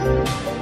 Música